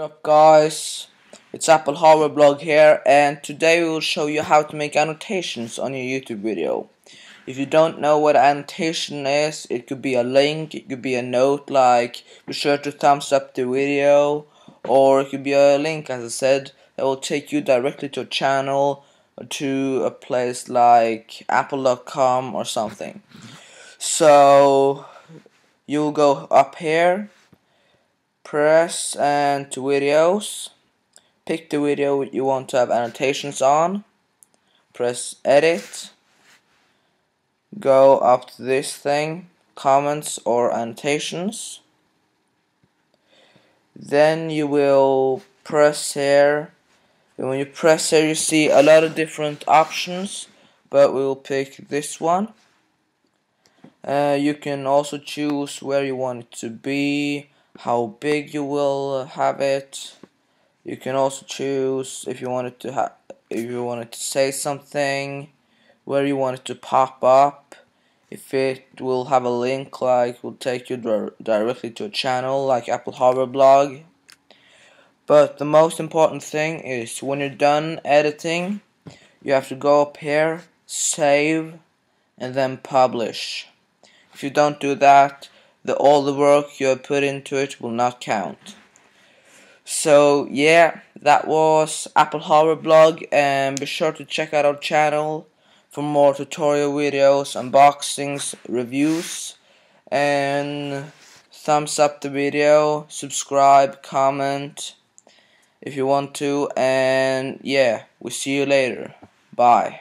up guys? It's AppleHardwareBlog here and today we will show you how to make annotations on your YouTube video. If you don't know what annotation is, it could be a link, it could be a note like be sure to thumbs up the video or it could be a link as I said that will take you directly to a channel or to a place like apple.com or something. So you'll go up here press and to videos. Pick the video you want to have annotations on. Press edit. Go up to this thing comments or annotations. Then you will press here. And when you press here you see a lot of different options but we will pick this one. Uh, you can also choose where you want it to be how big you will have it. You can also choose if you wanted to have if you wanted to say something where you want it to pop up. If it will have a link like will take you directly to a channel like AppleHardwareBlog. But the most important thing is when you're done editing you have to go up here save and then publish. If you don't do that the all the work you have put into it will not count. So yeah, that was AppleHardwareBlog and be sure to check out our channel for more tutorial videos, unboxings, reviews and thumbs up the video, subscribe, comment if you want to and yeah, we'll see you later. Bye.